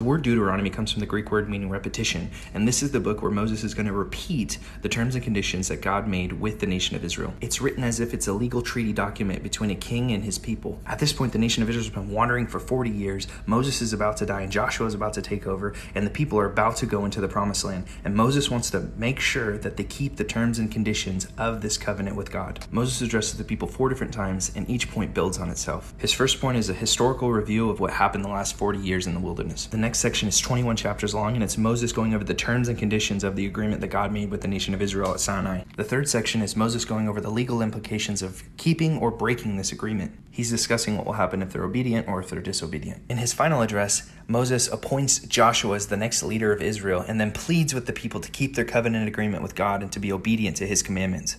The word Deuteronomy comes from the Greek word meaning repetition, and this is the book where Moses is going to repeat the terms and conditions that God made with the nation of Israel. It's written as if it's a legal treaty document between a king and his people. At this point, the nation of Israel has been wandering for 40 years. Moses is about to die, and Joshua is about to take over, and the people are about to go into the promised land. And Moses wants to make sure that they keep the terms and conditions of this covenant with God. Moses addresses the people four different times, and each point builds on itself. His first point is a historical review of what happened the last 40 years in the wilderness. The next section is 21 chapters long, and it's Moses going over the terms and conditions of the agreement that God made with the nation of Israel at Sinai. The third section is Moses going over the legal implications of keeping or breaking this agreement. He's discussing what will happen if they're obedient or if they're disobedient. In his final address, Moses appoints Joshua as the next leader of Israel and then pleads with the people to keep their covenant agreement with God and to be obedient to his commandments.